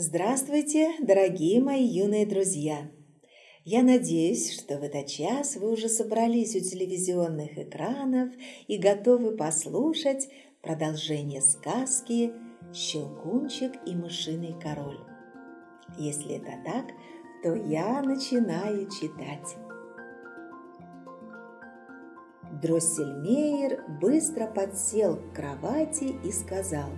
Здравствуйте, дорогие мои юные друзья! Я надеюсь, что в этот час вы уже собрались у телевизионных экранов и готовы послушать продолжение сказки «Щелкунчик и мышиный король». Если это так, то я начинаю читать. Дроссельмейер быстро подсел к кровати и сказал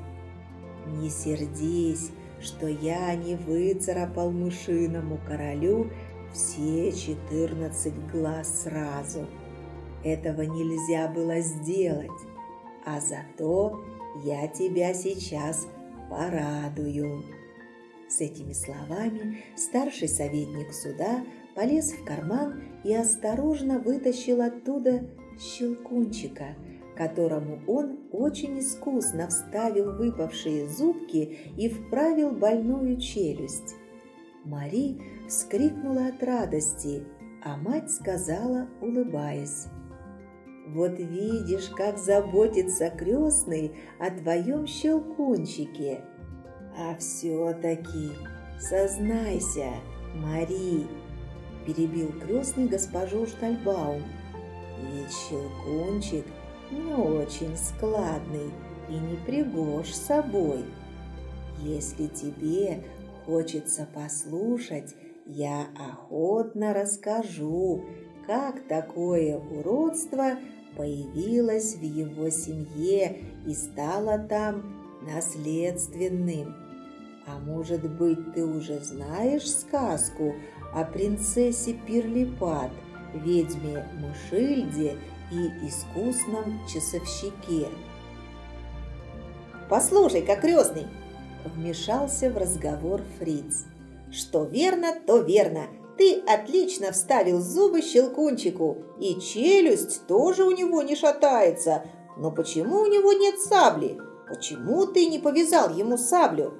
«Не сердись, что я не выцарапал мышиному королю все четырнадцать глаз сразу. Этого нельзя было сделать, а зато я тебя сейчас порадую. С этими словами старший советник суда полез в карман и осторожно вытащил оттуда щелкунчика – которому он очень искусно вставил выпавшие зубки и вправил больную челюсть. Мари вскрикнула от радости, а мать сказала, улыбаясь. «Вот видишь, как заботится крестный о твоем щелкунчике. А все-таки сознайся, Мари!» – перебил крестный госпожу Штальбаум. «Ведь щелкунчик – не очень складный и не пригож собой. Если тебе хочется послушать, я охотно расскажу, как такое уродство появилось в его семье и стало там наследственным. А может быть, ты уже знаешь сказку о принцессе Пирлипат, ведьме Мушильде и искусном часовщике. «Послушай-ка, крестный!» – вмешался в разговор Фриц. «Что верно, то верно. Ты отлично вставил зубы щелкунчику, и челюсть тоже у него не шатается. Но почему у него нет сабли? Почему ты не повязал ему саблю?»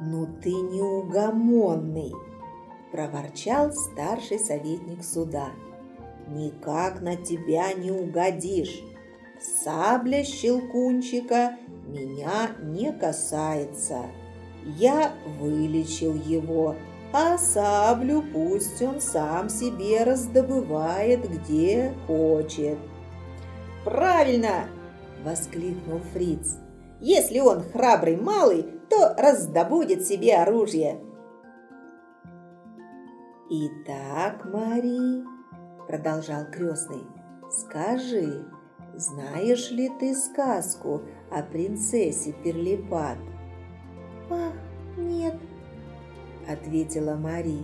«Ну ты неугомонный!» – проворчал старший советник суда – никак на тебя не угодишь. Сабля щелкунчика меня не касается. Я вылечил его, а саблю пусть он сам себе раздобывает, где хочет. «Правильно!» – воскликнул Фриц. «Если он храбрый малый, то раздобудет себе оружие». «Итак, Мари, продолжал крестный, скажи, знаешь ли ты сказку о принцессе Перлипат? Ах, нет, ответила Мари.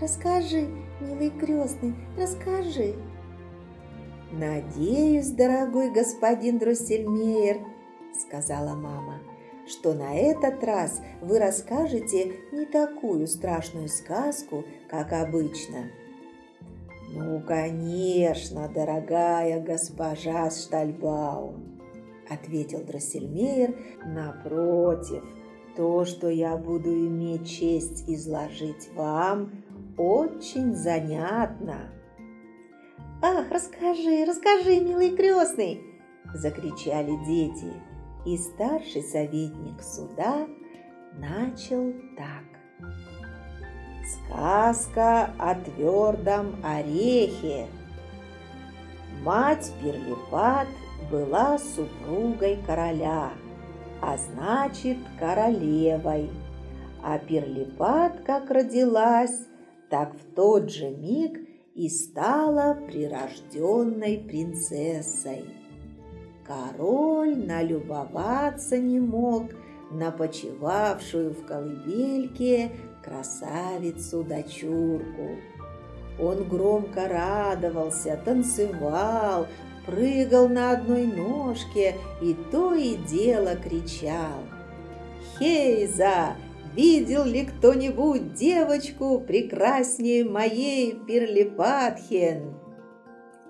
Расскажи, милый крестный, расскажи. Надеюсь, дорогой господин Дроссельмейер, сказала мама, что на этот раз вы расскажете не такую страшную сказку, как обычно. «Ну, конечно, дорогая госпожа Штальбаум», – ответил Дроссельмейер, – «напротив, то, что я буду иметь честь изложить вам, очень занятно». «Ах, расскажи, расскажи, милый крестный!» – закричали дети, и старший советник суда начал так. Сказка о твердом орехе. Мать Перлипат была супругой короля, а значит королевой. А Перлипат, как родилась, так в тот же миг и стала прирожденной принцессой. Король налюбоваться не мог на почивавшую в колыбельке красавицу-дочурку. Он громко радовался, танцевал, прыгал на одной ножке и то и дело кричал. «Хейза, видел ли кто-нибудь девочку прекраснее моей Перлипатхен?»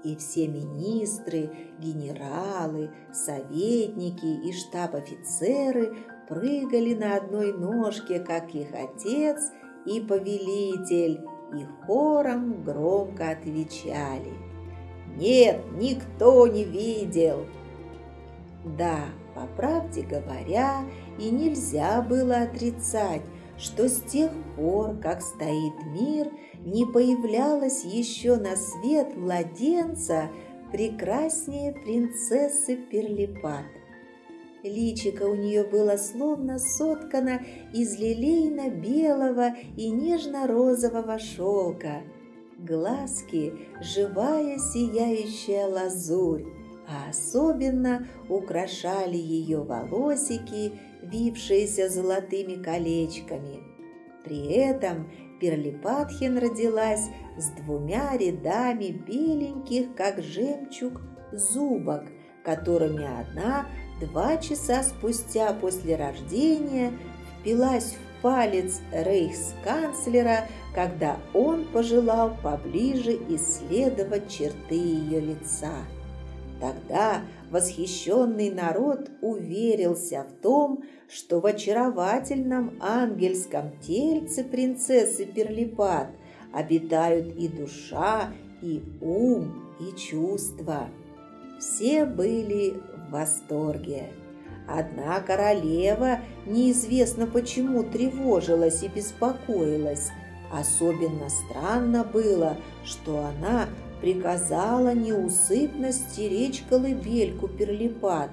И все министры, генералы, советники и штаб-офицеры прыгали на одной ножке, как их отец и повелитель, и хором громко отвечали. «Нет, никто не видел!» Да, По правде говоря, и нельзя было отрицать, что с тех пор, как стоит мир, не появлялось еще на свет младенца прекраснее принцессы Перлипат. Личико у нее было словно соткано из лилейно-белого и нежно-розового шелка. Глазки – живая сияющая лазурь, а особенно украшали ее волосики, вившиеся золотыми колечками. При этом Перлипатхин родилась с двумя рядами беленьких, как жемчуг, зубок, которыми одна два часа спустя после рождения впилась в палец рейхсканцлера, когда он пожелал поближе исследовать черты ее лица. Тогда восхищенный народ уверился в том, что в очаровательном ангельском тельце принцессы Перлипат обитают и душа, и ум, и чувства. Все были восторге. Одна королева неизвестно почему тревожилась и беспокоилась. Особенно странно было, что она приказала неусыпно стеречь колыбельку перлипат.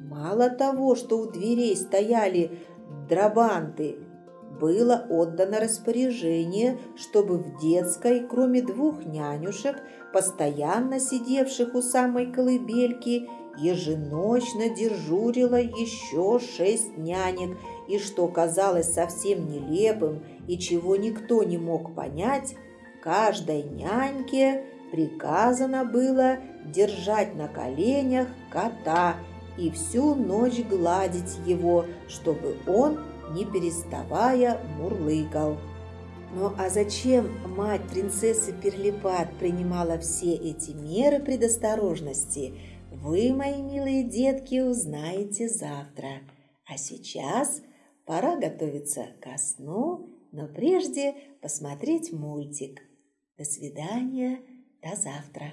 Мало того, что у дверей стояли драбанты, было отдано распоряжение, чтобы в детской, кроме двух нянюшек, постоянно сидевших у самой колыбельки, еженочно дежурило еще шесть нянек, и что казалось совсем нелепым и чего никто не мог понять, каждой няньке приказано было держать на коленях кота и всю ночь гладить его, чтобы он, не переставая, мурлыкал. Ну а зачем мать принцессы Перлипат принимала все эти меры предосторожности, вы, мои милые детки, узнаете завтра. А сейчас пора готовиться ко сну, но прежде посмотреть мультик. До свидания, до завтра.